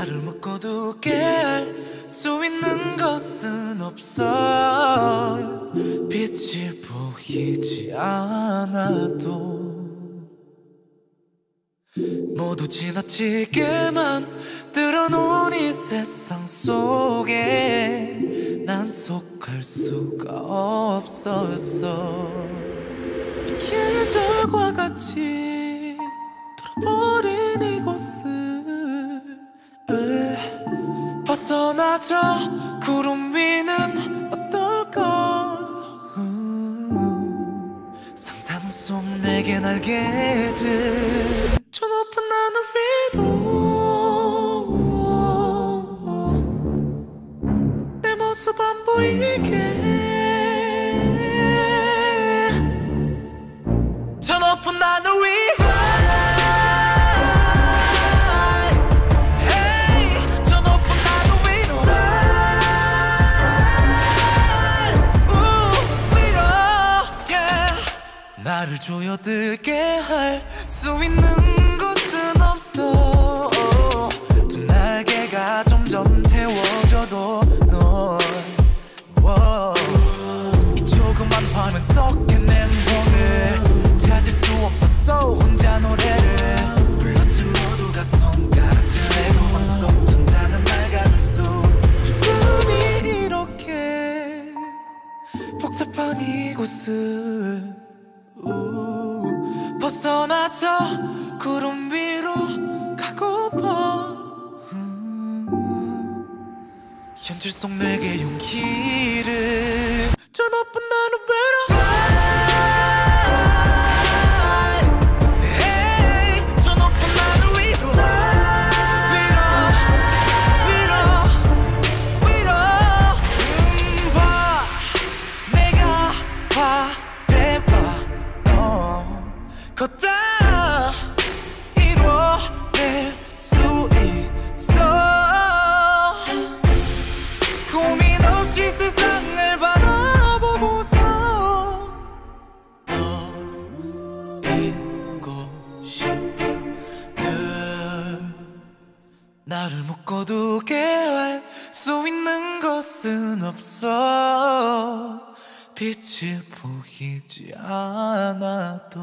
나를 묶어두게 할수 있는 것은 없어. 빛이 보이지 않아도 모두 지나치게만 들어놓은 이 세상 속에 난 속할 수가 없었어 계절과 같이 돌아버린 이곳을 벗어나죠 구름 위는 어떨까? 음, 상상 속 내게 날개를. 저 높은 하늘 위로. 내 모습 안 보이게. 저 높은 하늘 위로 나를 조여들게 할 수 있는 곳은 없어. 두 날개가 점점 태워져도 넌 wow. 이 조그만 화면 속에 멘붕을 찾을 수 없었어 혼자 노래를. 우, 벗어나죠 구름 위로 가고파. 음, 현실 속 내게 용기를. 저 높은 하늘 걷다 이뤄낼 수 있어. 고민 없이 세상을 바라보고서 보이고 싶은 별 나를 묶어두게 할 수 있는 것은 없어. 빛이 보이지 않아도